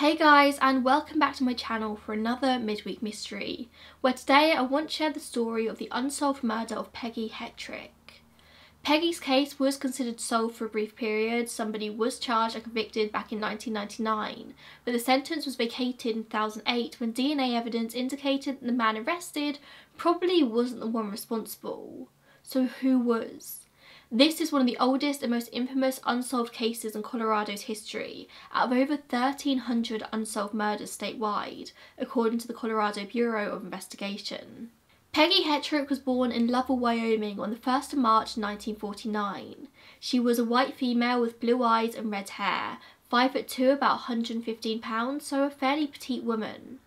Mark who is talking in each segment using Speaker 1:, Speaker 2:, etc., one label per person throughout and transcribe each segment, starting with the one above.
Speaker 1: Hey guys and welcome back to my channel for another midweek mystery where today I want to share the story of the unsolved murder of Peggy Hettrick. Peggy's case was considered solved for a brief period, somebody was charged and convicted back in 1999 but the sentence was vacated in 2008 when DNA evidence indicated that the man arrested probably wasn't the one responsible. So who was? This is one of the oldest and most infamous unsolved cases in Colorado's history, out of over 1,300 unsolved murders statewide, according to the Colorado Bureau of Investigation. Peggy Hettrick was born in Lovell, Wyoming on the 1st of March 1949. She was a white female with blue eyes and red hair, 5 foot 2 about 115 pounds, so a fairly petite woman.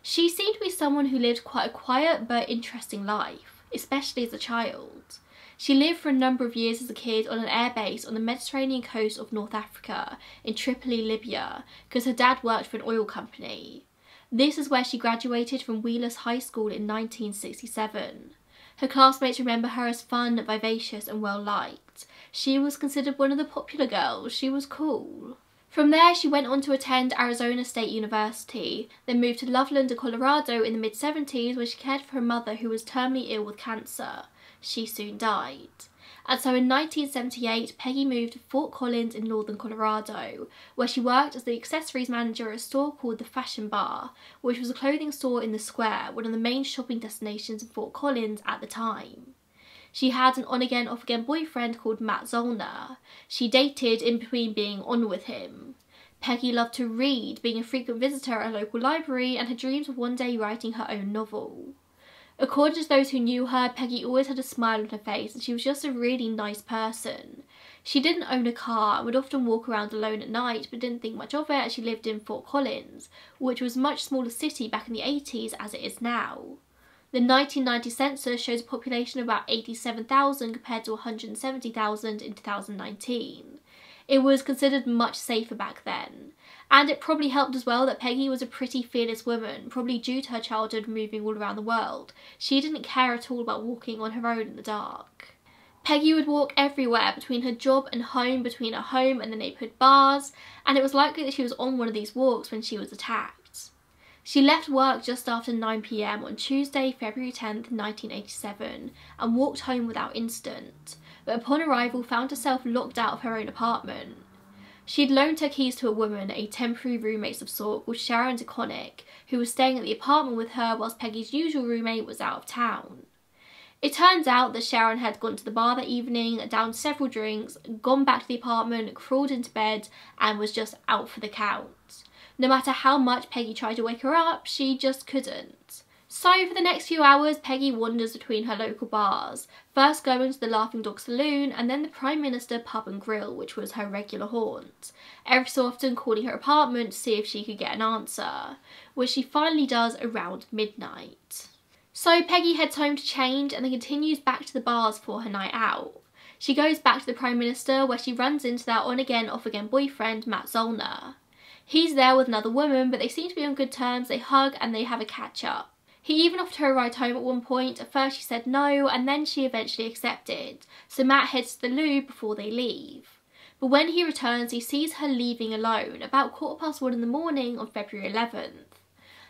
Speaker 1: She seemed to be someone who lived quite a quiet but interesting life, especially as a child. She lived for a number of years as a kid on an airbase on the Mediterranean coast of North Africa in Tripoli, Libya, because her dad worked for an oil company. This is where she graduated from Wheelus High School in 1967. Her classmates remember her as fun, vivacious and well liked. She was considered one of the popular girls, she was cool. From there, she went on to attend Arizona State University, then moved to Loveland, Colorado in the mid-70s where she cared for her mother who was terminally ill with cancer she soon died. And so in 1978, Peggy moved to Fort Collins in northern Colorado, where she worked as the accessories manager at a store called the Fashion Bar, which was a clothing store in the square, one of the main shopping destinations in Fort Collins at the time. She had an on-again, off-again boyfriend called Matt Zollner. She dated in between being on with him. Peggy loved to read, being a frequent visitor at a local library, and had dreams of one day writing her own novel. According to those who knew her, Peggy always had a smile on her face and she was just a really nice person. She didn't own a car and would often walk around alone at night but didn't think much of it as she lived in Fort Collins, which was a much smaller city back in the 80s as it is now. The 1990 census shows a population of about 87,000 compared to 170,000 in 2019. It was considered much safer back then. And it probably helped as well that Peggy was a pretty fearless woman, probably due to her childhood moving all around the world. She didn't care at all about walking on her own in the dark. Peggy would walk everywhere between her job and home, between her home and the neighbourhood bars, and it was likely that she was on one of these walks when she was attacked. She left work just after 9pm on Tuesday, February 10th, 1987, and walked home without incident, but upon arrival found herself locked out of her own apartment. She'd loaned her keys to a woman, a temporary roommate of sort called Sharon DeConnick, who was staying at the apartment with her whilst Peggy's usual roommate was out of town. It turns out that Sharon had gone to the bar that evening, downed several drinks, gone back to the apartment, crawled into bed, and was just out for the count. No matter how much Peggy tried to wake her up, she just couldn't. So for the next few hours, Peggy wanders between her local bars, first going to the Laughing Dog Saloon and then the Prime Minister Pub and Grill, which was her regular haunt. Every so often calling her apartment to see if she could get an answer, which she finally does around midnight. So Peggy heads home to change and then continues back to the bars for her night out. She goes back to the Prime Minister where she runs into that on-again, off-again boyfriend, Matt Zollner. He's there with another woman, but they seem to be on good terms, they hug and they have a catch-up. He even offered her a ride home at one point. At first she said no and then she eventually accepted. So Matt heads to the loo before they leave. But when he returns he sees her leaving alone about quarter past one in the morning on February 11th.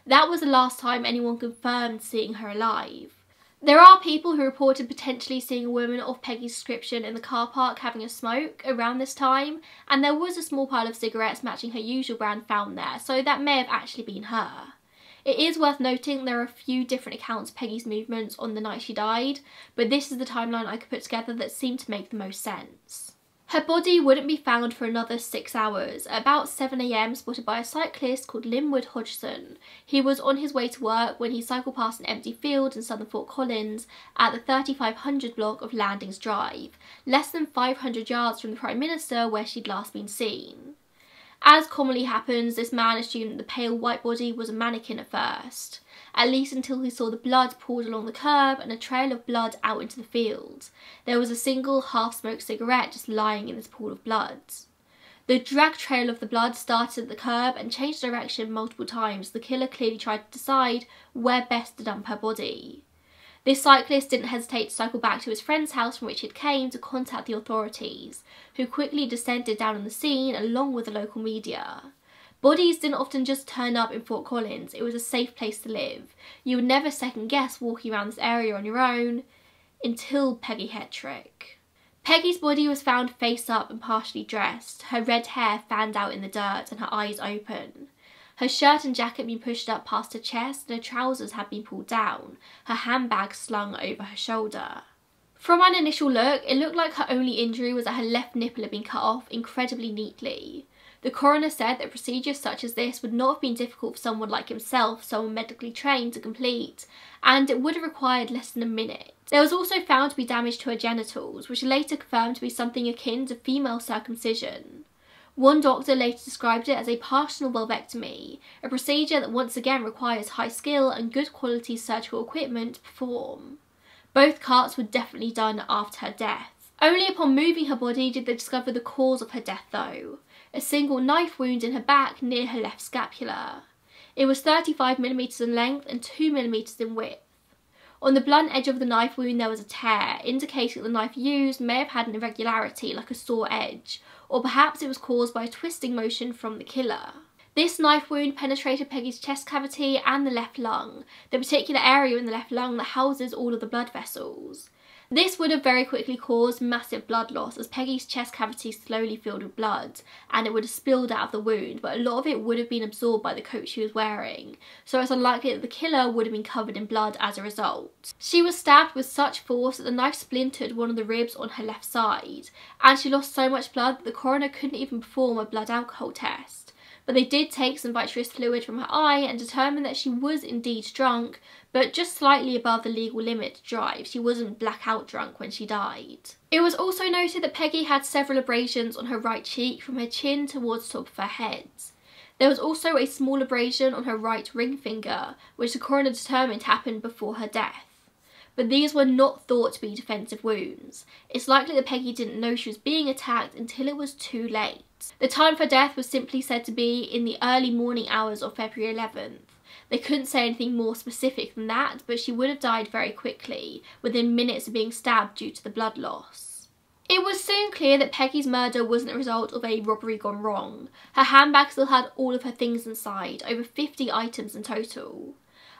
Speaker 1: That was the last time anyone confirmed seeing her alive. There are people who reported potentially seeing a woman of Peggy's description in the car park having a smoke around this time and there was a small pile of cigarettes matching her usual brand found there so that may have actually been her. It is worth noting there are a few different accounts of Peggy's movements on the night she died, but this is the timeline I could put together that seemed to make the most sense. Her body wouldn't be found for another six hours. About 7am, spotted by a cyclist called Linwood Hodgson. He was on his way to work when he cycled past an empty field in southern Fort Collins at the 3500 block of Landings Drive, less than 500 yards from the Prime Minister where she'd last been seen. As commonly happens, this man assumed that the pale white body was a mannequin at first, at least until he saw the blood poured along the curb and a trail of blood out into the field. There was a single half-smoked cigarette just lying in this pool of blood. The drag trail of the blood started at the curb and changed direction multiple times. The killer clearly tried to decide where best to dump her body. This cyclist didn't hesitate to cycle back to his friend's house from which he'd came to contact the authorities, who quickly descended down on the scene along with the local media. Bodies didn't often just turn up in Fort Collins, it was a safe place to live. You would never second guess walking around this area on your own until Peggy Hettrick. Peggy's body was found face up and partially dressed, her red hair fanned out in the dirt and her eyes open. Her shirt and jacket had been pushed up past her chest and her trousers had been pulled down, her handbag slung over her shoulder. From an initial look, it looked like her only injury was that her left nipple had been cut off incredibly neatly. The coroner said that procedures such as this would not have been difficult for someone like himself, someone medically trained, to complete, and it would have required less than a minute. There was also found to be damage to her genitals, which later confirmed to be something akin to female circumcision. One doctor later described it as a partial vulvectomy, a procedure that once again requires high skill and good quality surgical equipment to perform. Both cuts were definitely done after her death. Only upon moving her body did they discover the cause of her death though a single knife wound in her back near her left scapula. It was 35mm in length and 2mm in width. On the blunt edge of the knife wound there was a tear, indicating the knife used may have had an irregularity like a saw edge, or perhaps it was caused by a twisting motion from the killer. This knife wound penetrated Peggy's chest cavity and the left lung, the particular area in the left lung that houses all of the blood vessels. This would have very quickly caused massive blood loss as Peggy's chest cavity slowly filled with blood and it would have spilled out of the wound but a lot of it would have been absorbed by the coat she was wearing so it's unlikely that the killer would have been covered in blood as a result. She was stabbed with such force that the knife splintered one of the ribs on her left side and she lost so much blood that the coroner couldn't even perform a blood alcohol test but they did take some vitreous fluid from her eye and determined that she was indeed drunk, but just slightly above the legal limit to drive. She wasn't blackout drunk when she died. It was also noted that Peggy had several abrasions on her right cheek from her chin towards top of her head. There was also a small abrasion on her right ring finger, which the coroner determined happened before her death but these were not thought to be defensive wounds. It's likely that Peggy didn't know she was being attacked until it was too late. The time for death was simply said to be in the early morning hours of February 11th. They couldn't say anything more specific than that, but she would have died very quickly, within minutes of being stabbed due to the blood loss. It was soon clear that Peggy's murder wasn't a result of a robbery gone wrong. Her handbag still had all of her things inside, over 50 items in total.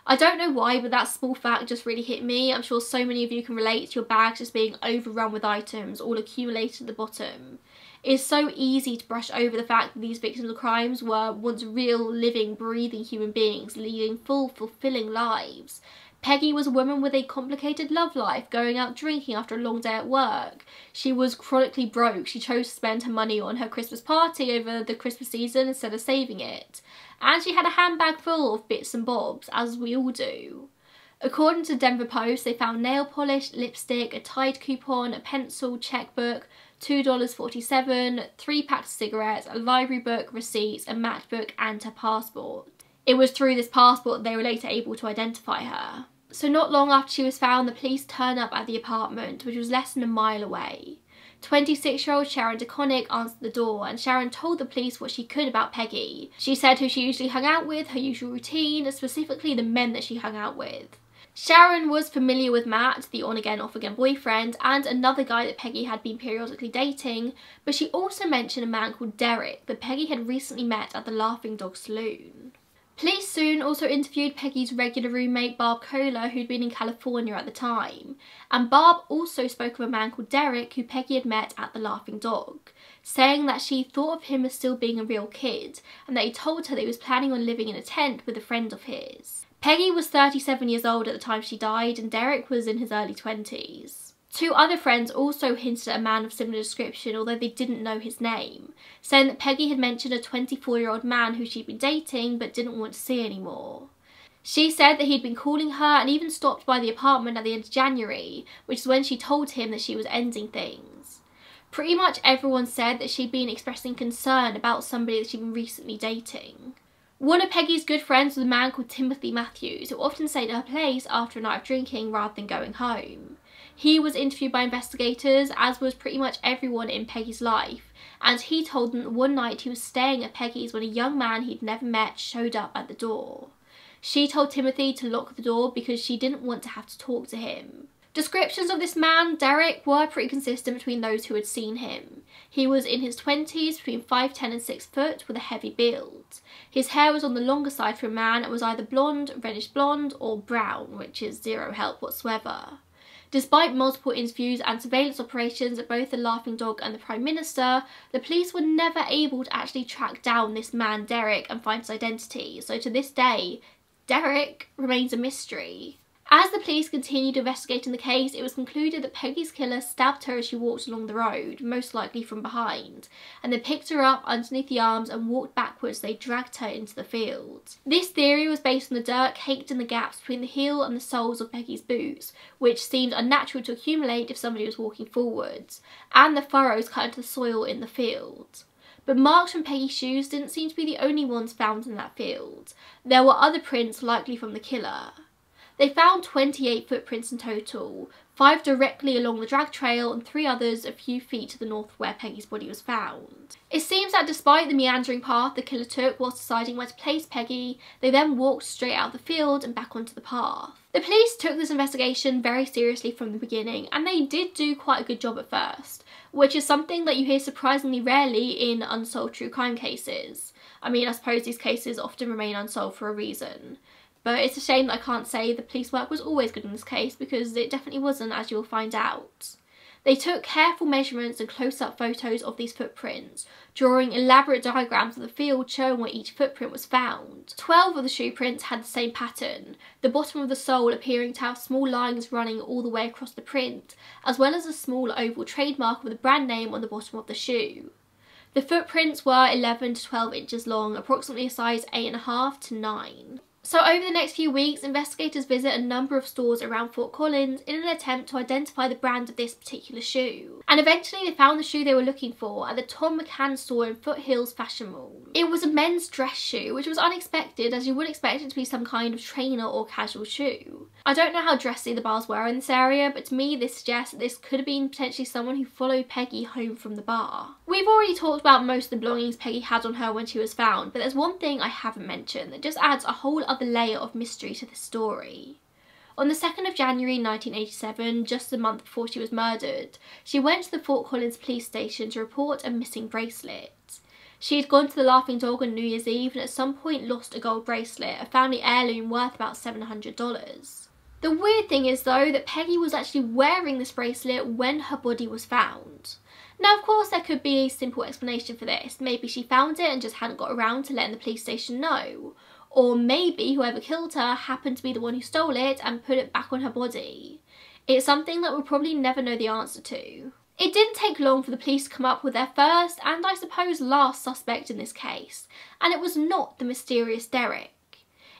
Speaker 1: I don't know why, but that small fact just really hit me. I'm sure so many of you can relate to your bags just being overrun with items, all accumulated at the bottom. It's so easy to brush over the fact that these victims of crimes were once real, living, breathing human beings leading full, fulfilling lives. Peggy was a woman with a complicated love life, going out drinking after a long day at work. She was chronically broke. She chose to spend her money on her Christmas party over the Christmas season instead of saving it. And she had a handbag full of bits and bobs, as we all do. According to Denver Post, they found nail polish, lipstick, a Tide coupon, a pencil, checkbook, $2.47, three packs of cigarettes, a library book, receipts, a matchbook and her passport. It was through this passport they were later able to identify her. So not long after she was found, the police turned up at the apartment, which was less than a mile away. 26-year-old Sharon DeConnick answered the door and Sharon told the police what she could about Peggy. She said who she usually hung out with, her usual routine, specifically the men that she hung out with. Sharon was familiar with Matt, the on-again, off-again boyfriend, and another guy that Peggy had been periodically dating, but she also mentioned a man called Derek that Peggy had recently met at the Laughing Dog Saloon. Police soon also interviewed Peggy's regular roommate Barb Kohler who'd been in California at the time, and Barb also spoke of a man called Derek who Peggy had met at the Laughing Dog, saying that she thought of him as still being a real kid and that he told her that he was planning on living in a tent with a friend of his. Peggy was 37 years old at the time she died and Derek was in his early 20s. Two other friends also hinted at a man of similar description, although they didn't know his name, saying that Peggy had mentioned a 24-year-old man who she'd been dating but didn't want to see anymore. She said that he'd been calling her and even stopped by the apartment at the end of January, which is when she told him that she was ending things. Pretty much everyone said that she'd been expressing concern about somebody that she'd been recently dating. One of Peggy's good friends was a man called Timothy Matthews, who often stayed at her place after a night of drinking rather than going home. He was interviewed by investigators, as was pretty much everyone in Peggy's life, and he told them that one night he was staying at Peggy's when a young man he'd never met showed up at the door. She told Timothy to lock the door because she didn't want to have to talk to him. Descriptions of this man, Derek, were pretty consistent between those who had seen him. He was in his 20s, between 5'10 and 6 foot, with a heavy build. His hair was on the longer side for a man and was either blonde, reddish blonde, or brown, which is zero help whatsoever. Despite multiple interviews and surveillance operations at both the Laughing Dog and the Prime Minister, the police were never able to actually track down this man Derek and find his identity, so to this day, Derek remains a mystery. As the police continued investigating the case, it was concluded that Peggy's killer stabbed her as she walked along the road, most likely from behind, and then picked her up underneath the arms and walked backwards they dragged her into the field. This theory was based on the dirt caked in the gaps between the heel and the soles of Peggy's boots, which seemed unnatural to accumulate if somebody was walking forwards, and the furrows cut into the soil in the field. But marks from Peggy's shoes didn't seem to be the only ones found in that field. There were other prints likely from the killer. They found 28 footprints in total, five directly along the drag trail and three others a few feet to the north of where Peggy's body was found. It seems that despite the meandering path the killer took whilst deciding where to place Peggy, they then walked straight out of the field and back onto the path. The police took this investigation very seriously from the beginning and they did do quite a good job at first, which is something that you hear surprisingly rarely in unsolved true crime cases. I mean, I suppose these cases often remain unsolved for a reason. But it's a shame that I can't say the police work was always good in this case because it definitely wasn't as you'll find out. They took careful measurements and close-up photos of these footprints, drawing elaborate diagrams of the field showing where each footprint was found. Twelve of the shoe prints had the same pattern, the bottom of the sole appearing to have small lines running all the way across the print, as well as a small oval trademark with a brand name on the bottom of the shoe. The footprints were 11 to 12 inches long, approximately a size 8.5 to 9. So over the next few weeks, investigators visit a number of stores around Fort Collins in an attempt to identify the brand of this particular shoe. And eventually they found the shoe they were looking for at the Thom McAn store in Foothills Fashion Mall. It was a men's dress shoe, which was unexpected as you would expect it to be some kind of trainer or casual shoe. I don't know how dressy the bars were in this area, but to me this suggests that this could have been potentially someone who followed Peggy home from the bar. We've already talked about most of the belongings Peggy had on her when she was found, but there's one thing I haven't mentioned that just adds a whole layer of mystery to the story. On the 2nd of January 1987, just a month before she was murdered, she went to the Fort Collins police station to report a missing bracelet. She had gone to the Laughing Dog on New Year's Eve and at some point lost a gold bracelet, a family heirloom worth about $700. The weird thing is though that Peggy was actually wearing this bracelet when her body was found. Now, of course, there could be a simple explanation for this. Maybe she found it and just hadn't got around to letting the police station know. Or maybe whoever killed her happened to be the one who stole it and put it back on her body. It's something that we'll probably never know the answer to. It didn't take long for the police to come up with their first and I suppose last suspect in this case, and it was not the mysterious Derek.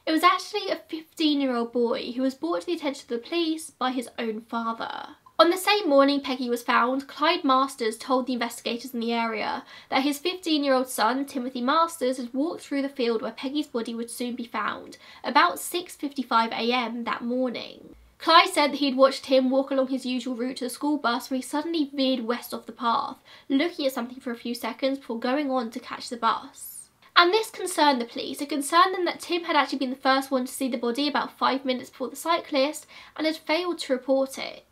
Speaker 1: It was actually a 15 year old boy who was brought to the attention of the police by his own father. On the same morning Peggy was found, Clyde Masters told the investigators in the area that his 15-year-old son, Timothy Masters, had walked through the field where Peggy's body would soon be found about 6.55am that morning. Clyde said that he'd watched him walk along his usual route to the school bus where he suddenly veered west off the path, looking at something for a few seconds before going on to catch the bus. And this concerned the police. It concerned them that Tim had actually been the first one to see the body about five minutes before the cyclist and had failed to report it.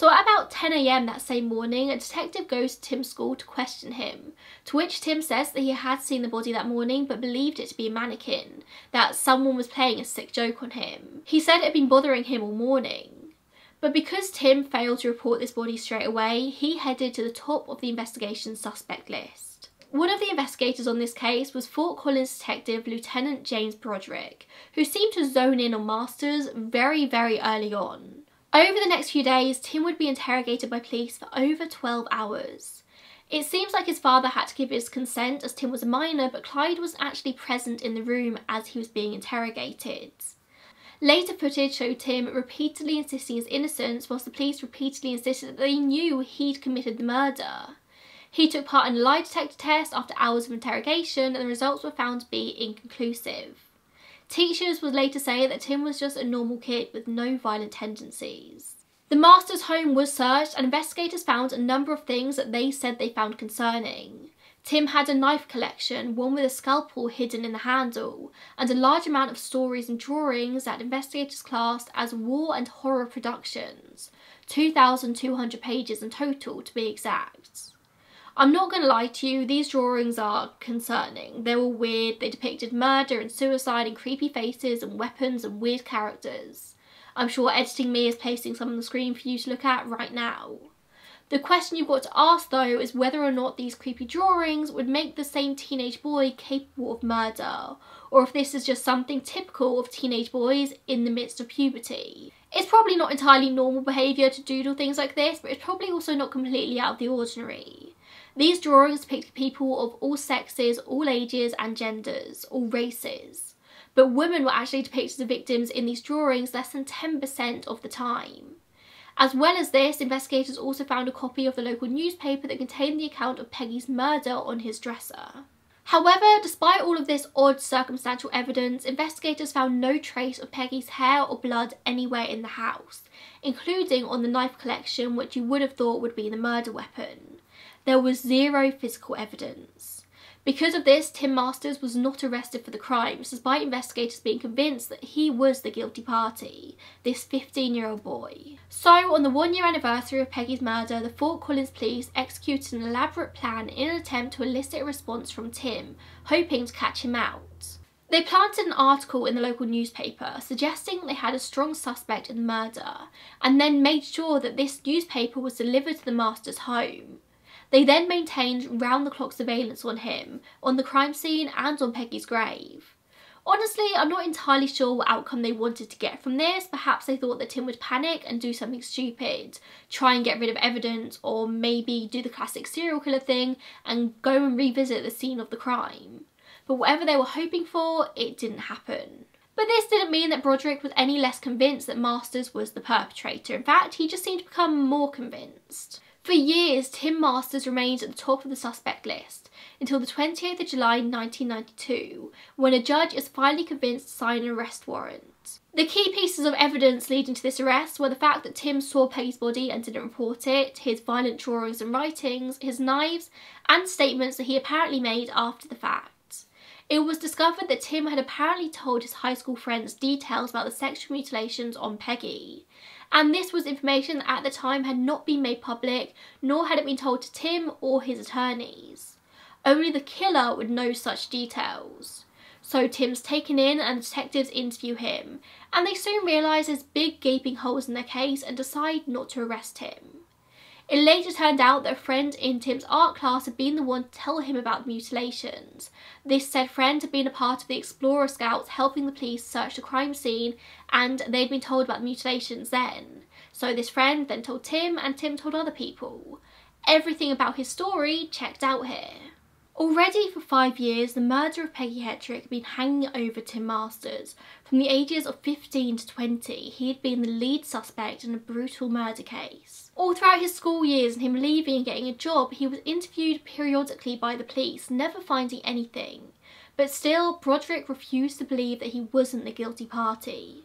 Speaker 1: So at about 10am that same morning, a detective goes to Tim's school to question him, to which Tim says that he had seen the body that morning but believed it to be a mannequin, that someone was playing a sick joke on him. He said it had been bothering him all morning. But because Tim failed to report this body straight away, he headed to the top of the investigation suspect list. One of the investigators on this case was Fort Collins detective Lieutenant James Broderick, who seemed to zone in on Masters very, very early on. Over the next few days, Tim would be interrogated by police for over 12 hours. It seems like his father had to give his consent as Tim was a minor, but Clyde was actually present in the room as he was being interrogated. Later footage showed Tim repeatedly insisting his innocence whilst the police repeatedly insisted that they knew he'd committed the murder. He took part in a lie detector test after hours of interrogation and the results were found to be inconclusive. Teachers would later say that Tim was just a normal kid with no violent tendencies. The master's home was searched and investigators found a number of things that they said they found concerning. Tim had a knife collection, one with a scalpel hidden in the handle, and a large amount of stories and drawings that investigators classed as war and horror productions. 2,200 pages in total to be exact. I'm not going to lie to you, these drawings are concerning. They were weird, they depicted murder and suicide and creepy faces and weapons and weird characters. I'm sure editing me is placing some on the screen for you to look at right now. The question you've got to ask though is whether or not these creepy drawings would make the same teenage boy capable of murder, or if this is just something typical of teenage boys in the midst of puberty. It's probably not entirely normal behaviour to doodle things like this, but it's probably also not completely out of the ordinary. These drawings depict people of all sexes, all ages and genders, all races. But women were actually depicted as victims in these drawings less than 10% of the time. As well as this, investigators also found a copy of the local newspaper that contained the account of Peggy's murder on his dresser. However, despite all of this odd circumstantial evidence, investigators found no trace of Peggy's hair or blood anywhere in the house, including on the knife collection which you would have thought would be the murder weapon. There was zero physical evidence. Because of this, Tim Masters was not arrested for the crimes, despite investigators being convinced that he was the guilty party, this 15-year-old boy. So, on the one-year anniversary of Peggy's murder, the Fort Collins police executed an elaborate plan in an attempt to elicit a response from Tim, hoping to catch him out. They planted an article in the local newspaper suggesting they had a strong suspect in the murder, and then made sure that this newspaper was delivered to the Masters' home. They then maintained round-the-clock surveillance on him, on the crime scene and on Peggy's grave. Honestly, I'm not entirely sure what outcome they wanted to get from this. Perhaps they thought that Tim would panic and do something stupid, try and get rid of evidence, or maybe do the classic serial killer thing and go and revisit the scene of the crime. But whatever they were hoping for, it didn't happen. But this didn't mean that Broderick was any less convinced that Masters was the perpetrator. In fact, he just seemed to become more convinced. For years, Tim Masters remained at the top of the suspect list until the 28th of July 1992, when a judge is finally convinced to sign an arrest warrant. The key pieces of evidence leading to this arrest were the fact that Tim saw Peggy's body and didn't report it, his violent drawings and writings, his knives, and statements that he apparently made after the fact. It was discovered that Tim had apparently told his high school friends details about the sexual mutilations on Peggy, and this was information that at the time had not been made public, nor had it been told to Tim or his attorneys. Only the killer would know such details. So Tim's taken in and the detectives interview him, and they soon realise there's big gaping holes in their case and decide not to arrest him. It later turned out that a friend in Tim's art class had been the one to tell him about the mutilations. This said friend had been a part of the Explorer Scouts helping the police search the crime scene and they'd been told about the mutilations then. So this friend then told Tim and Tim told other people. Everything about his story checked out here. Already for five years, the murder of Peggy Hettrick had been hanging over Tim Masters. From the ages of 15 to 20, he had been the lead suspect in a brutal murder case. All throughout his school years and him leaving and getting a job, he was interviewed periodically by the police, never finding anything. But still, Broderick refused to believe that he wasn't the guilty party.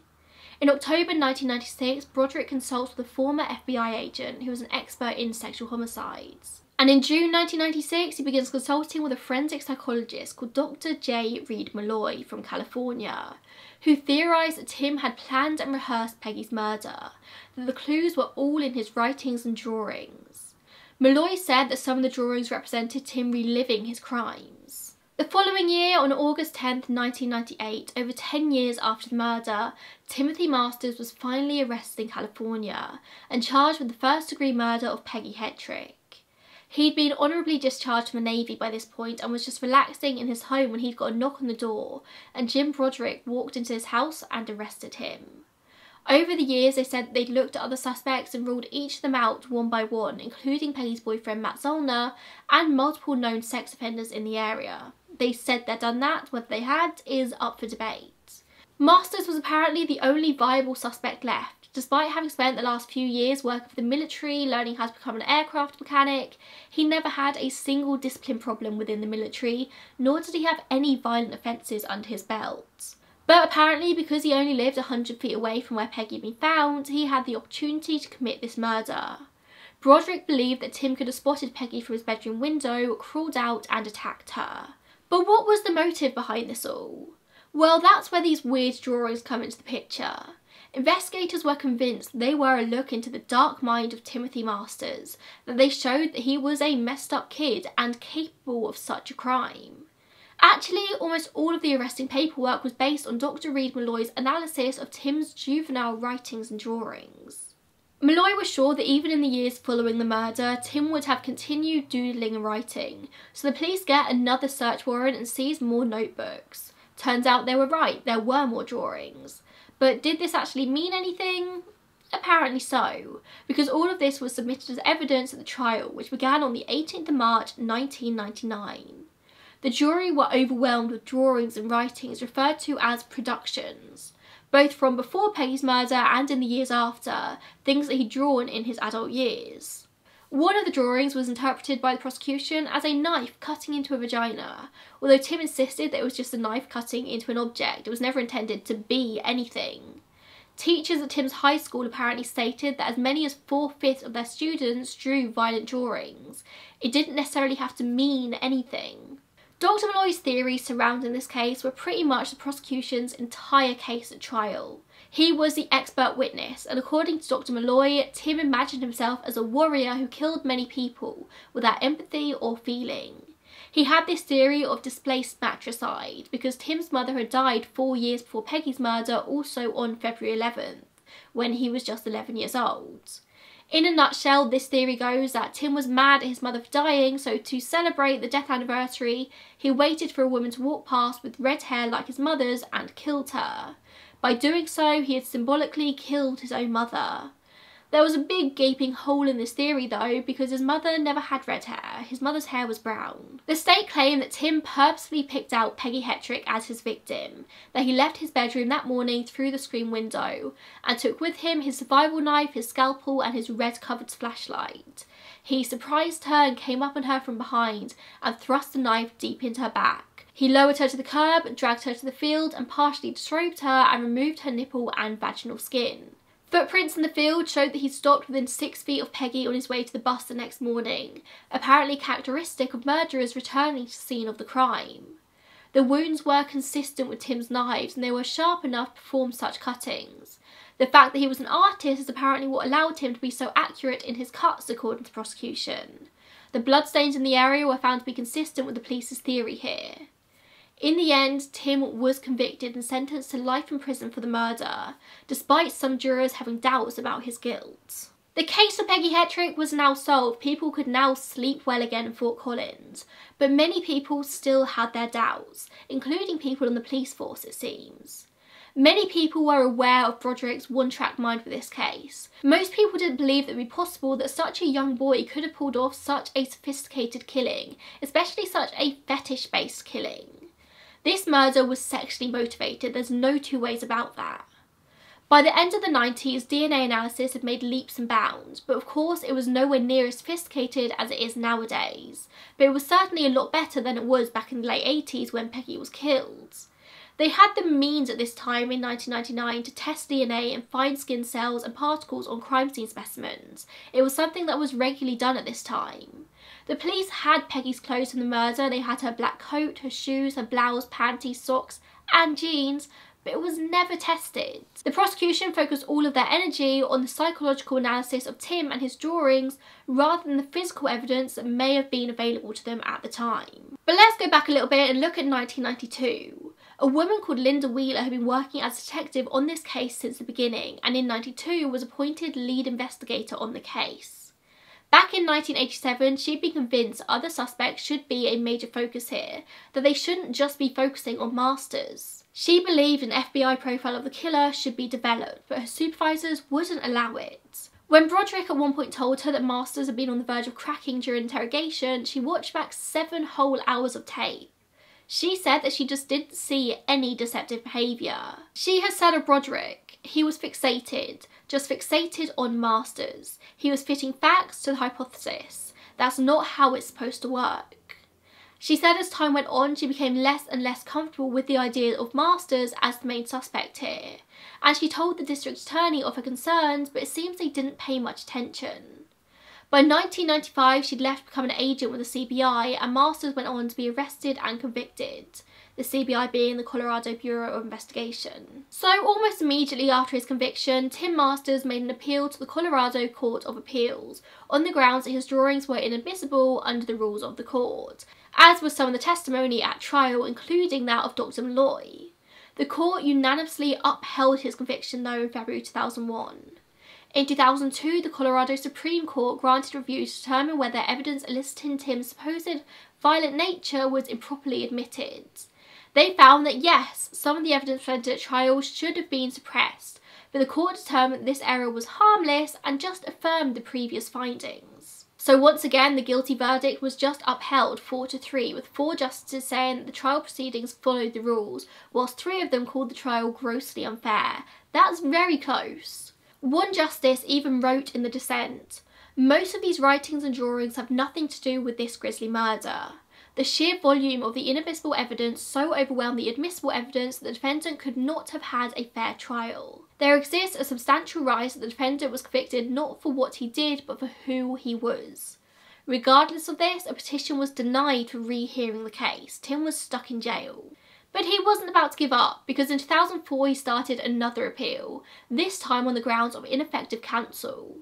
Speaker 1: In October 1996, Broderick consults with a former FBI agent who was an expert in sexual homicides. And in June 1996, he begins consulting with a forensic psychologist called Dr. J. Reid Meloy from California, who theorised that Tim had planned and rehearsed Peggy's murder, that the clues were all in his writings and drawings. Meloy said that some of the drawings represented Tim reliving his crimes. The following year, on August 10, 1998, over 10 years after the murder, Timothy Masters was finally arrested in California and charged with the first degree murder of Peggy Hettrick. He'd been honourably discharged from the Navy by this point and was just relaxing in his home when he'd got a knock on the door and Jim Broderick walked into his house and arrested him. Over the years, they said they'd looked at other suspects and ruled each of them out one by one, including Peggy's boyfriend Matt Zollner and multiple known sex offenders in the area. They said they'd done that, whether they had is up for debate. Masters was apparently the only viable suspect left, Despite having spent the last few years working for the military, learning how to become an aircraft mechanic, he never had a single discipline problem within the military, nor did he have any violent offences under his belt. But apparently, because he only lived 100 feet away from where Peggy had been found, he had the opportunity to commit this murder. Broderick believed that Tim could have spotted Peggy from his bedroom window, crawled out and attacked her. But what was the motive behind this all? Well, that's where these weird drawings come into the picture. Investigators were convinced they were a look into the dark mind of Timothy Masters, that they showed that he was a messed up kid and capable of such a crime. Actually, almost all of the arresting paperwork was based on Dr. Reid Meloy's analysis of Tim's juvenile writings and drawings. Meloy was sure that even in the years following the murder, Tim would have continued doodling and writing, so the police get another search warrant and seize more notebooks. Turns out they were right, there were more drawings. But did this actually mean anything? Apparently so, because all of this was submitted as evidence at the trial, which began on the 18th of March 1999. The jury were overwhelmed with drawings and writings referred to as productions, both from before Peggy's murder and in the years after, things that he'd drawn in his adult years. One of the drawings was interpreted by the prosecution as a knife cutting into a vagina, although Tim insisted that it was just a knife cutting into an object, it was never intended to be anything. Teachers at Tim's high school apparently stated that as many as four-fifths of their students drew violent drawings. It didn't necessarily have to mean anything. Dr. Meloy's theories surrounding this case were pretty much the prosecution's entire case at trial. He was the expert witness, and according to Dr. Meloy, Tim imagined himself as a warrior who killed many people without empathy or feeling. He had this theory of displaced matricide because Tim's mother had died four years before Peggy's murder, also on February 11th, when he was just 11 years old. In a nutshell, this theory goes that Tim was mad at his mother for dying, so to celebrate the death anniversary, he waited for a woman to walk past with red hair like his mother's and killed her. By doing so, he had symbolically killed his own mother. There was a big gaping hole in this theory though because his mother never had red hair, his mother's hair was brown. The state claimed that Tim purposely picked out Peggy Hettrick as his victim, that he left his bedroom that morning through the screen window and took with him his survival knife, his scalpel and his red covered flashlight. He surprised her and came up on her from behind and thrust the knife deep into her back. He lowered her to the curb, dragged her to the field and partially disrobed her and removed her nipple and vaginal skin. Footprints in the field showed that he stopped within six feet of Peggy on his way to the bus the next morning, apparently characteristic of murderers returning to the scene of the crime. The wounds were consistent with Tim's knives and they were sharp enough to perform such cuttings. The fact that he was an artist is apparently what allowed him to be so accurate in his cuts according to prosecution. The bloodstains in the area were found to be consistent with the police's theory here. In the end, Tim was convicted and sentenced to life in prison for the murder, despite some jurors having doubts about his guilt. The case of Peggy Hettrick was now solved. People could now sleep well again in Fort Collins, but many people still had their doubts, including people in the police force, it seems. Many people were aware of Broderick's one-track mind with this case. Most people didn't believe it would be possible that such a young boy could have pulled off such a sophisticated killing, especially such a fetish-based killing. This murder was sexually motivated, there's no two ways about that. By the end of the 90s, DNA analysis had made leaps and bounds, but of course it was nowhere near as sophisticated as it is nowadays. But it was certainly a lot better than it was back in the late 80s when Peggy was killed. They had the means at this time in 1999 to test DNA and find skin cells and particles on crime scene specimens. It was something that was regularly done at this time. The police had Peggy's clothes from the murder. They had her black coat, her shoes, her blouse, panties, socks and jeans, but it was never tested. The prosecution focused all of their energy on the psychological analysis of Tim and his drawings rather than the physical evidence that may have been available to them at the time. But let's go back a little bit and look at 1992. A woman called Linda Wheeler had been working as a detective on this case since the beginning and in 92 was appointed lead investigator on the case. Back in 1987, she'd been convinced other suspects should be a major focus here, that they shouldn't just be focusing on Masters. She believed an FBI profile of the killer should be developed, but her supervisors wouldn't allow it. When Broderick at one point told her that Masters had been on the verge of cracking during interrogation, she watched back seven whole hours of tape. She said that she just didn't see any deceptive behaviour. She has said of Broderick, he was fixated, just fixated on masters. He was fitting facts to the hypothesis. That's not how it's supposed to work. She said as time went on, she became less and less comfortable with the idea of Masters as the main suspect here, and she told the district attorney of her concerns, but it seems they didn't pay much attention. By 1995, she'd left to become an agent with the CBI, and Masters went on to be arrested and convicted. the CBI being the Colorado Bureau of Investigation. So almost immediately after his conviction, Tim Masters made an appeal to the Colorado Court of Appeals on the grounds that his drawings were inadmissible under the rules of the court, as was some of the testimony at trial, including that of Dr. Meloy. The court unanimously upheld his conviction though in February 2001. In 2002, the Colorado Supreme Court granted review to determine whether evidence eliciting Tim's supposed violent nature was improperly admitted. They found that yes, some of the evidence presented at trial should have been suppressed, but the court determined this error was harmless and just affirmed the previous findings. So once again, the guilty verdict was just upheld 4 to 3, with four justices saying that the trial proceedings followed the rules, whilst three of them called the trial grossly unfair. That's very close. One justice even wrote in the dissent, most of these writings and drawings have nothing to do with this grisly murder. The sheer volume of the inadmissible evidence so overwhelmed the admissible evidence that the defendant could not have had a fair trial. There exists a substantial rise that the defendant was convicted not for what he did but for who he was. Regardless of this, a petition was denied for rehearing the case. Tim was stuck in jail. But he wasn't about to give up because in 2004 he started another appeal, this time on the grounds of ineffective counsel.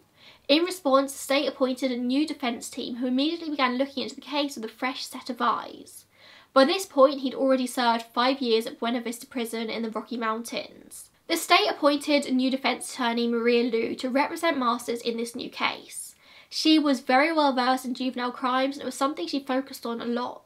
Speaker 1: In response, the state appointed a new defence team who immediately began looking into the case with a fresh set of eyes. By this point, he'd already served five years at Buena Vista Prison in the Rocky Mountains. The state appointed a new defence attorney, Maria Liu, to represent Masters in this new case. She was very well versed in juvenile crimes and it was something she focused on a lot.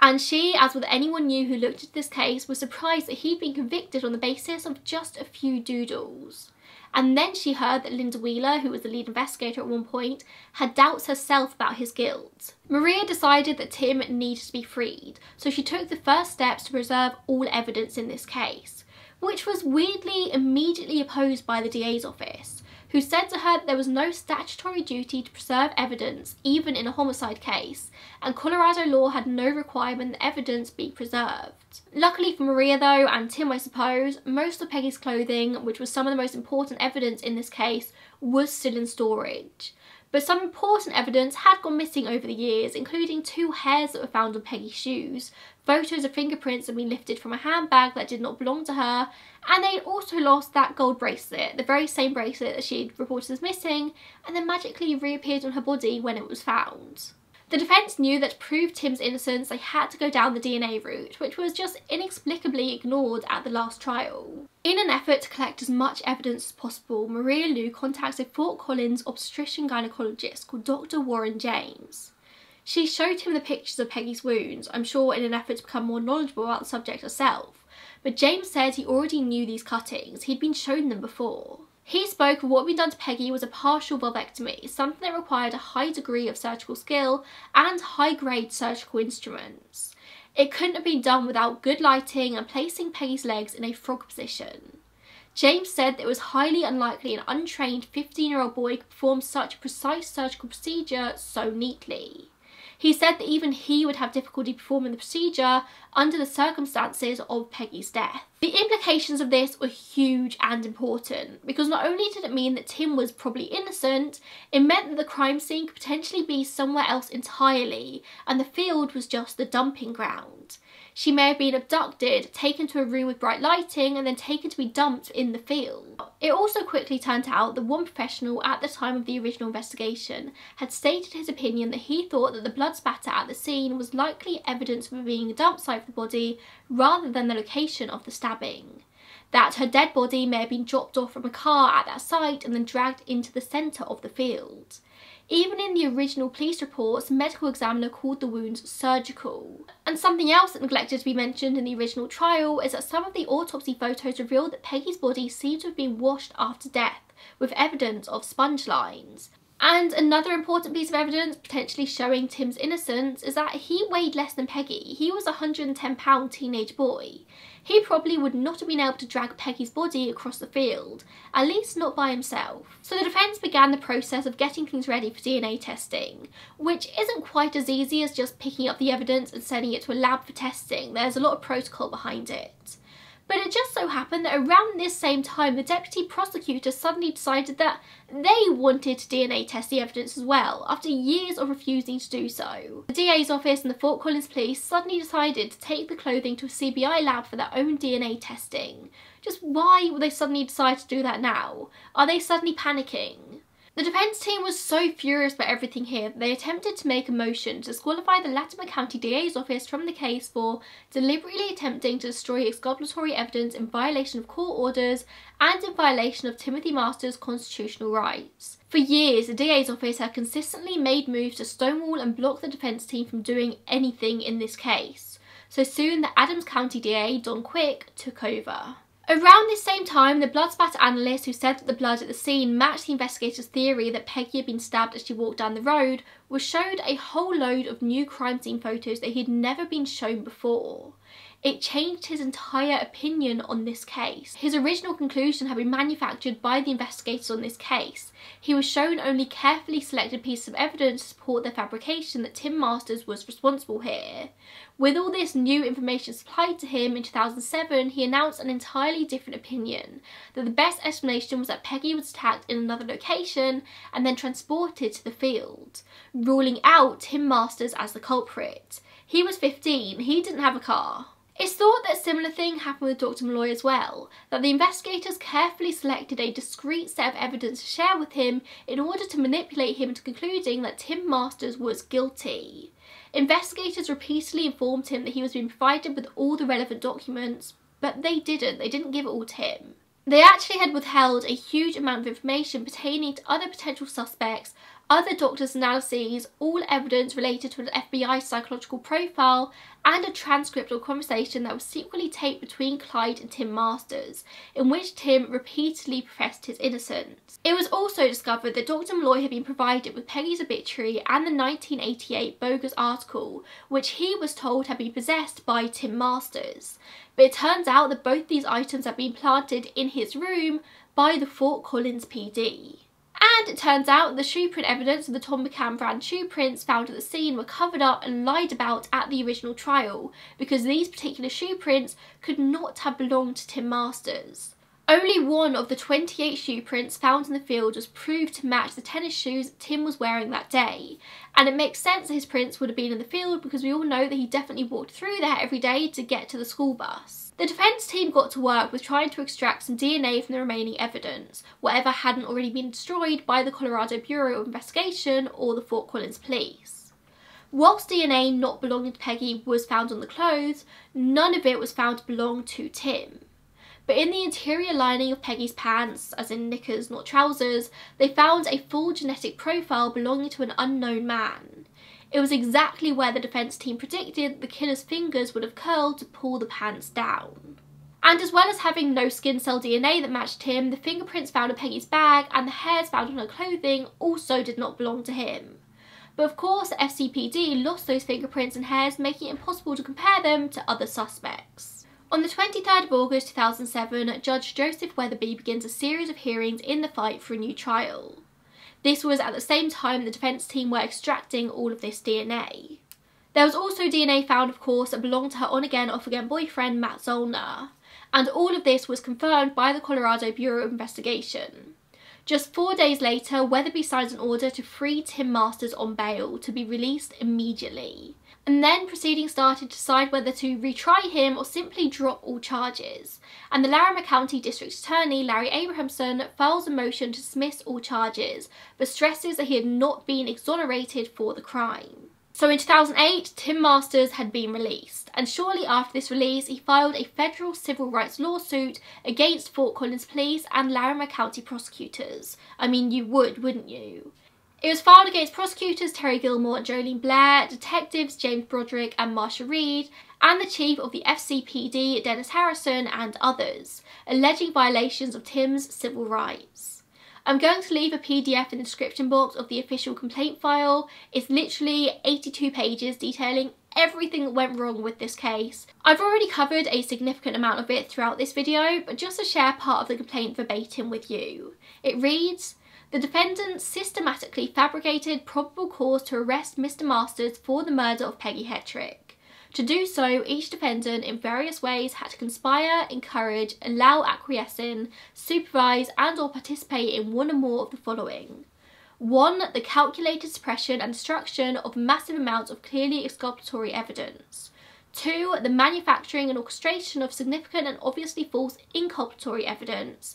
Speaker 1: And she, as with anyone new who looked at this case, was surprised that he'd been convicted on the basis of just a few doodles. And then she heard that Linda Wheeler, who was the lead investigator at one point, had doubts herself about his guilt. Maria decided that Tim needed to be freed, so she took the first steps to preserve all evidence in this case, which was weirdly immediately opposed by the DA's office who said to her that there was no statutory duty to preserve evidence, even in a homicide case, and Colorado law had no requirement that evidence be preserved. Luckily for Maria though, and Tim I suppose, most of Peggy's clothing, which was some of the most important evidence in this case, was still in storage. But some important evidence had gone missing over the years, including two hairs that were found on Peggy's shoes, photos of fingerprints had been lifted from a handbag that did not belong to her, and they'd also lost that gold bracelet, the very same bracelet that she'd reported as missing, and then magically reappeared on her body when it was found. The defence knew that to prove Tim's innocence they had to go down the DNA route, which was just inexplicably ignored at the last trial. In an effort to collect as much evidence as possible, Maria Liu contacted Fort Collins obstetrician gynecologist called Dr. Warren James. She showed him the pictures of Peggy's wounds, I'm sure in an effort to become more knowledgeable about the subject herself, but James said he already knew these cuttings, he'd been shown them before. He spoke of what been done to Peggy was a partial vulvectomy, something that required a high degree of surgical skill and high-grade surgical instruments. It couldn't have been done without good lighting and placing Peggy's legs in a frog position. James said that it was highly unlikely an untrained 15-year-old boy could perform such a precise surgical procedure so neatly. He said that even he would have difficulty performing the procedure under the circumstances of Peggy's death. The implications of this were huge and important because not only did it mean that Tim was probably innocent, it meant that the crime scene could potentially be somewhere else entirely and the field was just the dumping ground. She may have been abducted, taken to a room with bright lighting, and then taken to be dumped in the field. It also quickly turned out that one professional at the time of the original investigation had stated his opinion that he thought that the blood spatter at the scene was likely evidence of being a dump site for the body rather than the location of the stabbing that her dead body may have been dropped off from a car at that site and then dragged into the centre of the field. Even in the original police reports, medical examiner called the wounds surgical. And something else that neglected to be mentioned in the original trial is that some of the autopsy photos revealed that Peggy's body seemed to have been washed after death, with evidence of sponge lines. And another important piece of evidence potentially showing Tim's innocence is that he weighed less than Peggy. He was a 110 pound teenage boy he probably would not have been able to drag Peggy's body across the field, at least not by himself. So the defence began the process of getting things ready for DNA testing, which isn't quite as easy as just picking up the evidence and sending it to a lab for testing. There's a lot of protocol behind it. But it just so happened that around this same time, the deputy prosecutor suddenly decided that they wanted to DNA test the evidence as well, after years of refusing to do so. The DA's office and the Fort Collins police suddenly decided to take the clothing to a CBI lab for their own DNA testing. Just why would they suddenly decide to do that now? Are they suddenly panicking? The defence team was so furious by everything here that they attempted to make a motion to disqualify the Larimer County DA's office from the case for deliberately attempting to destroy exculpatory evidence in violation of court orders and in violation of Timothy Masters' constitutional rights. For years, the DA's office had consistently made moves to stonewall and block the defence team from doing anything in this case. So soon, the Adams County DA, Don Quick, took over. Around this same time, the blood spatter analyst who said that the blood at the scene matched the investigators' theory that Peggy had been stabbed as she walked down the road was showed a whole load of new crime scene photos that he had never been shown before. It changed his entire opinion on this case. His original conclusion had been manufactured by the investigators on this case. He was shown only carefully selected pieces of evidence to support their fabrication that Tim Masters was responsible here. With all this new information supplied to him in 2007, he announced an entirely different opinion that the best explanation was that Peggy was attacked in another location and then transported to the field, ruling out Tim Masters as the culprit. He was 15, he didn't have a car. It's thought that a similar thing happened with Dr. Meloy as well, that the investigators carefully selected a discrete set of evidence to share with him in order to manipulate him into concluding that Tim Masters was guilty. Investigators repeatedly informed him that he was being provided with all the relevant documents, but they didn't, they didn't give it all to him. They actually had withheld a huge amount of information pertaining to other potential suspects other doctors' analyses, all evidence related to an FBI psychological profile, and a transcript of a conversation that was secretly taped between Clyde and Tim Masters, in which Tim repeatedly professed his innocence. It was also discovered that Dr. Meloy had been provided with Peggy's obituary and the 1988 bogus article, which he was told had been possessed by Tim Masters. But it turns out that both these items had been planted in his room by the Fort Collins PD. And it turns out the shoe print evidence of the Thom McAn brand shoe prints found at the scene were covered up and lied about at the original trial because these particular shoe prints could not have belonged to Tim Masters. Only one of the 28 shoe prints found in the field was proved to match the tennis shoes Tim was wearing that day. And it makes sense that his prints would have been in the field because we all know that he definitely walked through there every day to get to the school bus. The defence team got to work with trying to extract some DNA from the remaining evidence, whatever hadn't already been destroyed by the Colorado Bureau of Investigation or the Fort Collins Police. Whilst DNA not belonging to Peggy was found on the clothes, none of it was found to belong to Tim. But in the interior lining of Peggy's pants, as in knickers, not trousers, they found a full genetic profile belonging to an unknown man. It was exactly where the defence team predicted the killer's fingers would have curled to pull the pants down. And as well as having no skin cell DNA that matched him, the fingerprints found in Peggy's bag and the hairs found on her clothing also did not belong to him. But of course, FCPD lost those fingerprints and hairs, making it impossible to compare them to other suspects. On the 23rd of August 2007, Judge Joseph Weatherby begins a series of hearings in the fight for a new trial. This was at the same time the defence team were extracting all of this DNA. There was also DNA found, of course, that belonged to her on-again, off-again boyfriend, Matt Zollner. And all of this was confirmed by the Colorado Bureau of Investigation. Just four days later, Weatherby signs an order to free Tim Masters on bail to be released immediately and then proceedings started to decide whether to retry him or simply drop all charges. And the Larimer County District Attorney, Larry Abrahamson, files a motion to dismiss all charges, but stresses that he had not been exonerated for the crime. So in 2008, Tim Masters had been released, and shortly after this release, he filed a federal civil rights lawsuit against Fort Collins Police and Larimer County prosecutors. I mean, you would, wouldn't you? It was filed against prosecutors Terry Gilmore and Jolene Blair, detectives James Broderick and Marsha Reed, and the chief of the FCPD, Dennis Harrison, and others, alleging violations of Tim's civil rights. I'm going to leave a PDF in the description box of the official complaint file. It's literally 82 pages detailing everything that went wrong with this case. I've already covered a significant amount of it throughout this video, but just to share part of the complaint verbatim with you. It reads, the defendant systematically fabricated probable cause to arrest Mr Masters for the murder of Peggy Hettrick. To do so, each defendant in various ways had to conspire, encourage, allow acquiescing, supervise and or participate in one or more of the following. 1. The calculated suppression and destruction of massive amounts of clearly exculpatory evidence. 2. The manufacturing and orchestration of significant and obviously false inculpatory evidence.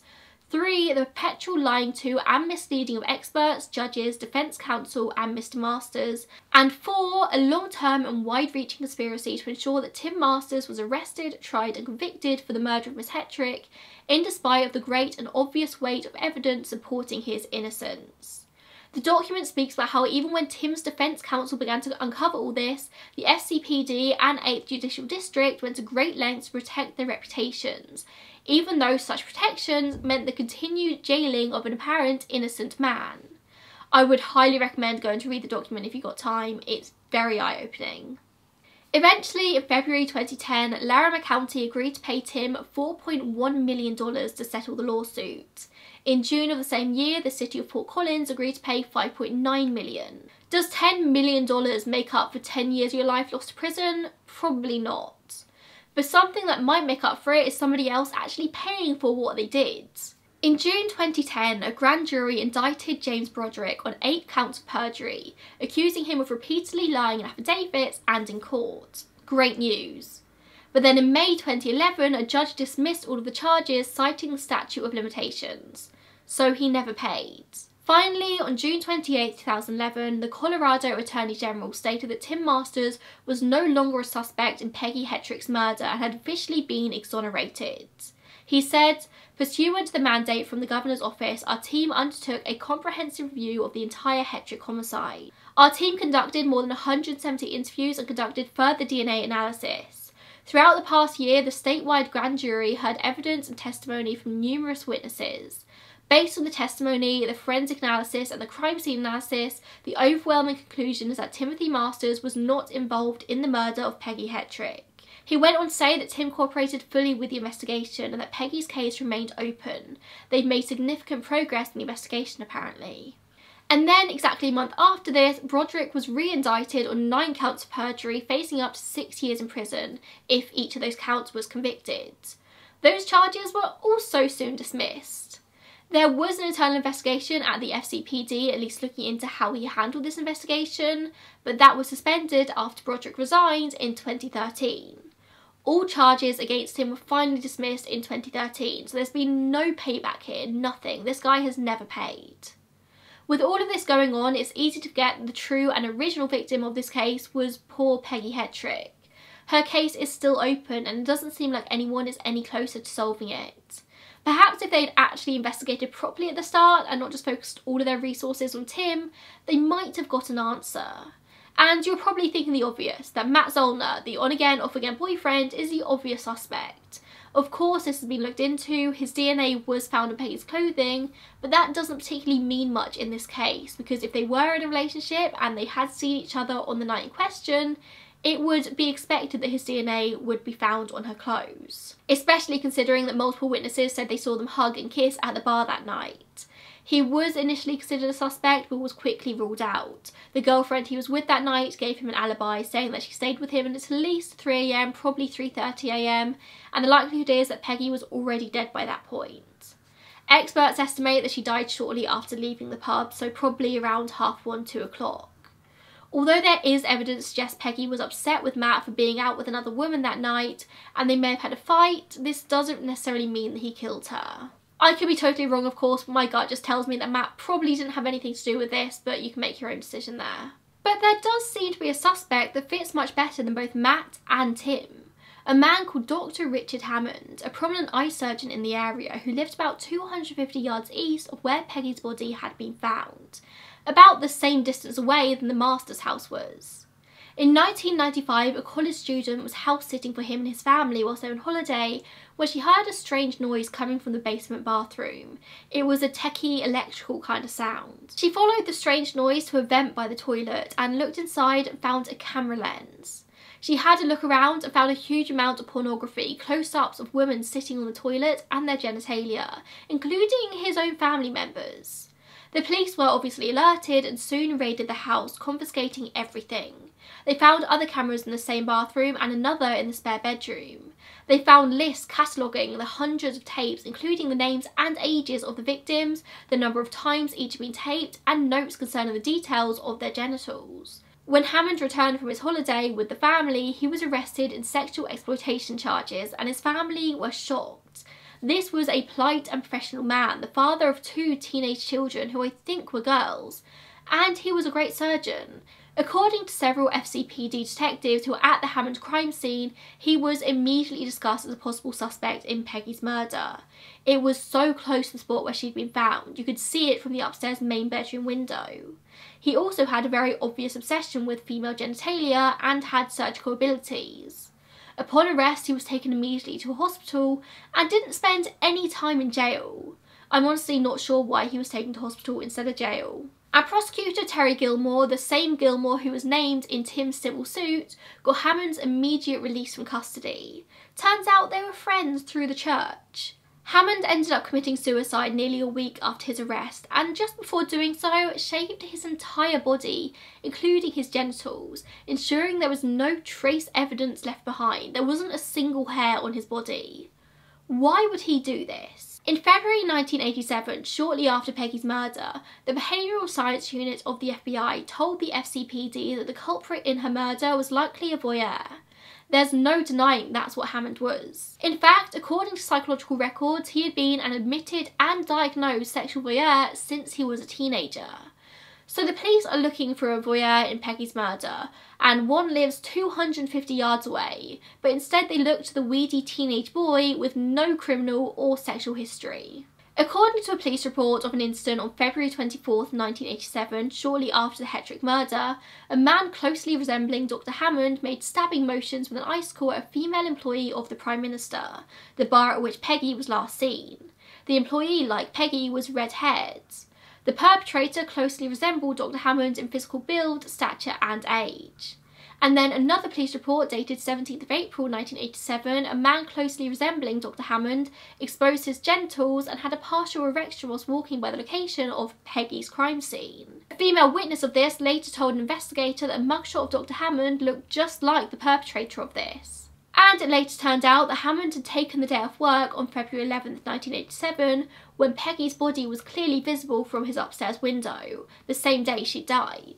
Speaker 1: Three, the perpetual lying to and misleading of experts, judges, defence counsel, and Mr. Masters. And four, a long term and wide reaching conspiracy to ensure that Tim Masters was arrested, tried, and convicted for the murder of Miss Hettrick, in despite of the great and obvious weight of evidence supporting his innocence. The document speaks about how even when Tim's defence counsel began to uncover all this, the FCPD and 8th Judicial District went to great lengths to protect their reputations, even though such protections meant the continued jailing of an apparent innocent man. I would highly recommend going to read the document if you've got time, it's very eye-opening. Eventually, in February 2010, Larimer County agreed to pay Tim $4.1 million to settle the lawsuit. In June of the same year, the city of Fort Collins agreed to pay 5.9 million. Does $10 million make up for 10 years of your life lost to prison? Probably not. But something that might make up for it is somebody else actually paying for what they did. In June 2010, a grand jury indicted James Broderick on eight counts of perjury, accusing him of repeatedly lying in affidavits and in court. Great news. But then in May 2011, a judge dismissed all of the charges, citing the statute of limitations. So he never paid. Finally, on June 28, 2011, the Colorado Attorney General stated that Tim Masters was no longer a suspect in Peggy Hettrick's murder and had officially been exonerated. He said, Pursuant to the mandate from the Governor's office, our team undertook a comprehensive review of the entire Hettrick homicide. Our team conducted more than 170 interviews and conducted further DNA analysis. Throughout the past year, the statewide grand jury heard evidence and testimony from numerous witnesses. Based on the testimony, the forensic analysis and the crime scene analysis, the overwhelming conclusion is that Timothy Masters was not involved in the murder of Peggy Hettrick. He went on to say that Tim cooperated fully with the investigation and that Peggy's case remained open. They'd made significant progress in the investigation apparently. And then, exactly a month after this, Broderick was re-indicted on nine counts of perjury, facing up to six years in prison if each of those counts was convicted. Those charges were also soon dismissed. There was an internal investigation at the FCPD, at least looking into how he handled this investigation, but that was suspended after Broderick resigned in 2013. All charges against him were finally dismissed in 2013, so there's been no payback here, nothing. This guy has never paid. With all of this going on, it's easy to forget the true and original victim of this case was poor Peggy Hettrick. Her case is still open and it doesn't seem like anyone is any closer to solving it. Perhaps if they'd actually investigated properly at the start and not just focused all of their resources on Tim, they might have got an answer. And you're probably thinking the obvious, that Matt Zollner, the on-again, off-again boyfriend, is the obvious suspect. Of course this has been looked into, his DNA was found on Peggy's clothing, but that doesn't particularly mean much in this case because if they were in a relationship and they had seen each other on the night in question, it would be expected that his DNA would be found on her clothes, especially considering that multiple witnesses said they saw them hug and kiss at the bar that night. He was initially considered a suspect but was quickly ruled out. The girlfriend he was with that night gave him an alibi saying that she stayed with him at least 3am, probably 3.30am and the likelihood is that Peggy was already dead by that point. Experts estimate that she died shortly after leaving the pub, so probably around half one, two o'clock. Although there is evidence to suggest Peggy was upset with Matt for being out with another woman that night and they may have had a fight, this doesn't necessarily mean that he killed her. I could be totally wrong of course, but my gut just tells me that Matt probably didn't have anything to do with this, but you can make your own decision there. But there does seem to be a suspect that fits much better than both Matt and Tim. A man called Dr. Richard Hammond, a prominent eye surgeon in the area who lived about 250 yards east of where Peggy's body had been found about the same distance away than the master's house was. In 1995, a college student was house sitting for him and his family whilst they were on holiday when she heard a strange noise coming from the basement bathroom. It was a techie electrical kind of sound. She followed the strange noise to a vent by the toilet and looked inside and found a camera lens. She had a look around and found a huge amount of pornography, close-ups of women sitting on the toilet and their genitalia, including his own family members. The police were obviously alerted and soon raided the house, confiscating everything. They found other cameras in the same bathroom and another in the spare bedroom. They found lists cataloguing the hundreds of tapes, including the names and ages of the victims, the number of times each had been taped, and notes concerning the details of their genitals. When Hammond returned from his holiday with the family, he was arrested in sexual exploitation charges and his family were shocked. This was a polite and professional man, the father of two teenage children who I think were girls, and he was a great surgeon. According to several FCPD detectives who were at the Hammond crime scene, he was immediately discussed as a possible suspect in Peggy's murder. It was so close to the spot where she'd been found, you could see it from the upstairs main bedroom window. He also had a very obvious obsession with female genitalia and had surgical abilities. Upon arrest, he was taken immediately to a hospital and didn't spend any time in jail. I'm honestly not sure why he was taken to hospital instead of jail. Our prosecutor Terry Gilmore, the same Gilmore who was named in Tim's civil suit, got Hammond's immediate release from custody. Turns out they were friends through the church. Hammond ended up committing suicide nearly a week after his arrest and just before doing so shaved his entire body, including his genitals, ensuring there was no trace evidence left behind. There wasn't a single hair on his body. Why would he do this? In February 1987, shortly after Peggy's murder, the Behavioural Science Unit of the FBI told the FCPD that the culprit in her murder was likely a voyeur. There's no denying that's what Hammond was. In fact, according to psychological records, he had been an admitted and diagnosed sexual voyeur since he was a teenager. So the police are looking for a voyeur in Peggy's murder, and one lives 250 yards away, but instead they look to the weedy teenage boy with no criminal or sexual history. According to a police report of an incident on February 24, 1987, shortly after the Hettrick murder, a man closely resembling Dr. Hammond made stabbing motions with an icicle at a female employee of the Prime Minister, the bar at which Peggy was last seen. The employee, like Peggy, was red-haired. The perpetrator closely resembled Dr. Hammond in physical build, stature and age. And then another police report dated 17th of April 1987, a man closely resembling Dr. Hammond exposed his genitals and had a partial erection whilst walking by the location of Peggy's crime scene. A female witness of this later told an investigator that a mugshot of Dr. Hammond looked just like the perpetrator of this. And it later turned out that Hammond had taken the day off work on February 11, 1987, when Peggy's body was clearly visible from his upstairs window, the same day she died.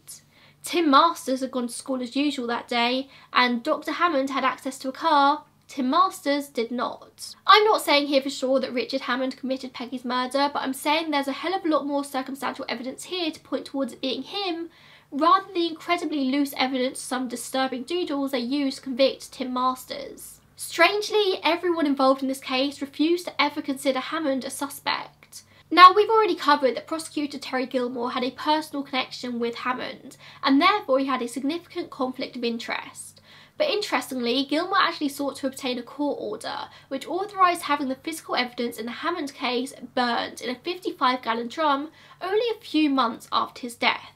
Speaker 1: Tim Masters had gone to school as usual that day, and Dr. Hammond had access to a car. Tim Masters did not. I'm not saying here for sure that Richard Hammond committed Peggy's murder, but I'm saying there's a hell of a lot more circumstantial evidence here to point towards it being him rather than the incredibly loose evidence some disturbing doodles they used to convict Tim Masters. Strangely, everyone involved in this case refused to ever consider Hammond a suspect. Now, we've already covered that prosecutor Terry Gilmore had a personal connection with Hammond, and therefore he had a significant conflict of interest. But interestingly, Gilmore actually sought to obtain a court order, which authorised having the physical evidence in the Hammond case burnt in a 55 gallon drum only a few months after his death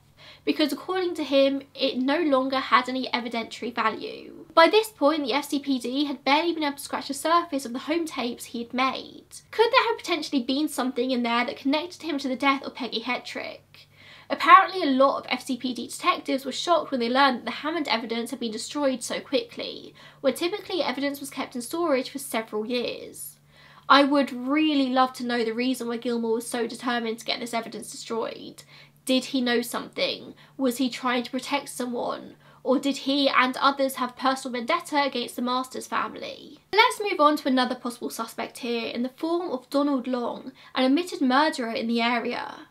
Speaker 1: because according to him, it no longer had any evidentiary value. By this point, the FCPD had barely been able to scratch the surface of the home tapes he had made. Could there have potentially been something in there that connected him to the death of Peggy Hettrick? Apparently a lot of FCPD detectives were shocked when they learned that the Hammond evidence had been destroyed so quickly, where typically evidence was kept in storage for several years. I would really love to know the reason why Gilmore was so determined to get this evidence destroyed. Did he know something? Was he trying to protect someone? Or did he and others have personal vendetta against the Masters family? Let's move on to another possible suspect here in the form of Donald Long, an admitted murderer in the area.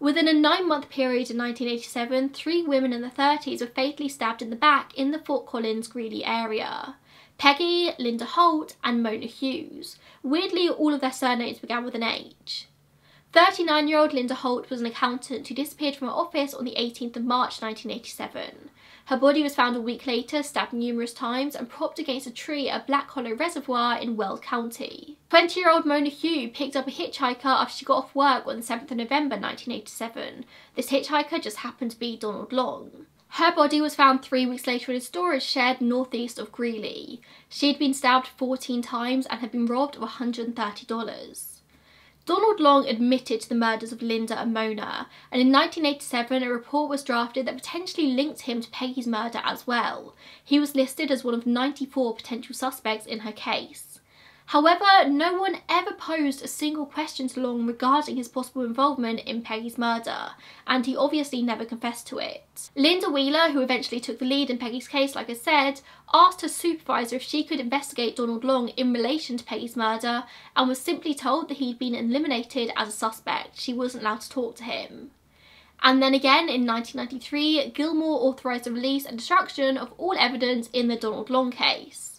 Speaker 1: Within a nine month period in 1987, three women in their 30s were fatally stabbed in the back in the Fort Collins Greeley area. Peggy, Linda Holt, and Mona Hughes. Weirdly, all of their surnames began with an H. 39 year old Linda Holt was an accountant who disappeared from her office on the 18th of March 1987. Her body was found a week later, stabbed numerous times and propped against a tree at Black Hollow Reservoir in Weld County. 20 year old Mona Hugh picked up a hitchhiker after she got off work on the 7th of November 1987. This hitchhiker just happened to be Donald Long. Her body was found three weeks later in a storage shed northeast of Greeley. She had been stabbed 14 times and had been robbed of $130. Donald Long admitted to the murders of Linda and Mona, and in 1987 a report was drafted that potentially linked him to Peggy's murder as well. He was listed as one of 94 potential suspects in her case. However, no one ever posed a single question to Long regarding his possible involvement in Peggy's murder, and he obviously never confessed to it. Linda Wheelus, who eventually took the lead in Peggy's case, like I said, asked her supervisor if she could investigate Donald Long in relation to Peggy's murder and was simply told that he'd been eliminated as a suspect. She wasn't allowed to talk to him. And then again in 1993, Gilmore authorised the release and destruction of all evidence in the Donald Long case.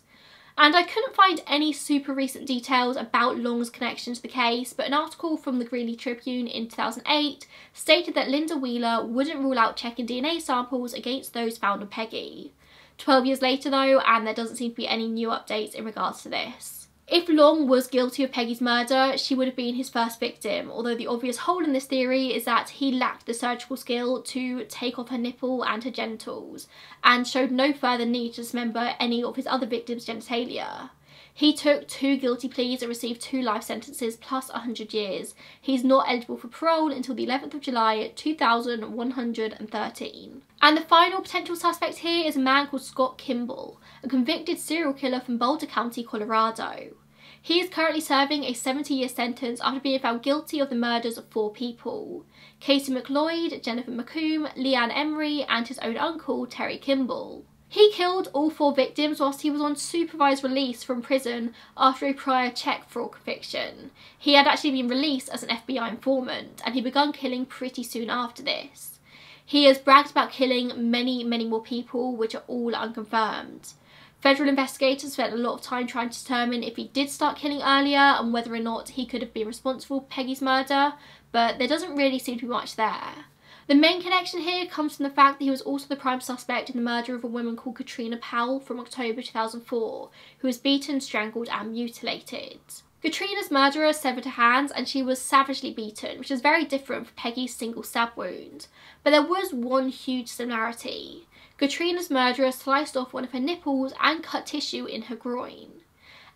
Speaker 1: And I couldn't find any super recent details about Long's connection to the case, but an article from the Greeley Tribune in 2008 stated that Linda Wheelus wouldn't rule out checking DNA samples against those found on Peggy. 12 years later though, and there doesn't seem to be any new updates in regards to this. If Long was guilty of Peggy's murder, she would have been his first victim, although the obvious hole in this theory is that he lacked the surgical skill to take off her nipple and her genitals, and showed no further need to dismember any of his other victims' genitalia. He took two guilty pleas and received two life sentences plus 100 years. He's not eligible for parole until the 11th of July 2113. And the final potential suspect here is a man called Scott Kimball, a convicted serial killer from Boulder County, Colorado. He is currently serving a 70 year sentence after being found guilty of the murders of four people Casey McLeod, Jennifer McComb, Leanne Emery, and his own uncle, Terry Kimball. He killed all four victims whilst he was on supervised release from prison after a prior check fraud conviction. He had actually been released as an FBI informant and he began killing pretty soon after this. He has bragged about killing many, many more people, which are all unconfirmed. Federal investigators spent a lot of time trying to determine if he did start killing earlier and whether or not he could have been responsible for Peggy's murder, but there doesn't really seem to be much there. The main connection here comes from the fact that he was also the prime suspect in the murder of a woman called Katrina Powell from October 2004, who was beaten, strangled and mutilated. Katrina's murderer severed her hands and she was savagely beaten, which is very different from Peggy's single stab wound. But there was one huge similarity. Katrina's murderer sliced off one of her nipples and cut tissue in her groin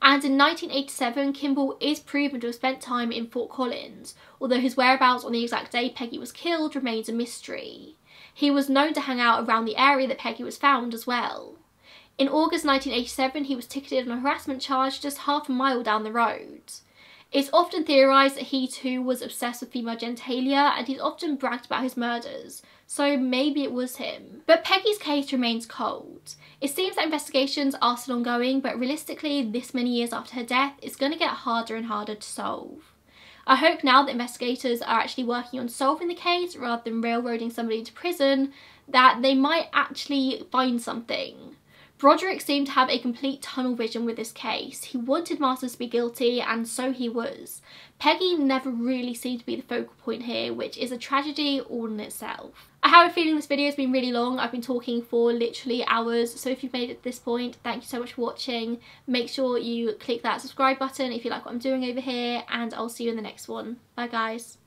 Speaker 1: and in 1987 Kimball is proven to have spent time in Fort Collins, although his whereabouts on the exact day Peggy was killed remains a mystery. He was known to hang out around the area that Peggy was found as well. In August 1987 he was ticketed on a harassment charge just half a mile down the road. It's often theorised that he too was obsessed with female genitalia and he's often bragged about his murders, so maybe it was him. But Peggy's case remains cold. It seems that investigations are still ongoing, but realistically, this many years after her death, it's going to get harder and harder to solve. I hope now that investigators are actually working on solving the case rather than railroading somebody into prison, that they might actually find something. Broderick seemed to have a complete tunnel vision with this case. He wanted Masters to be guilty and so he was. Peggy never really seemed to be the focal point here, which is a tragedy all in itself. I have a feeling this video has been really long. I've been talking for literally hours. So if you've made it to this point, thank you so much for watching. Make sure you click that subscribe button if you like what I'm doing over here and I'll see you in the next one. Bye guys.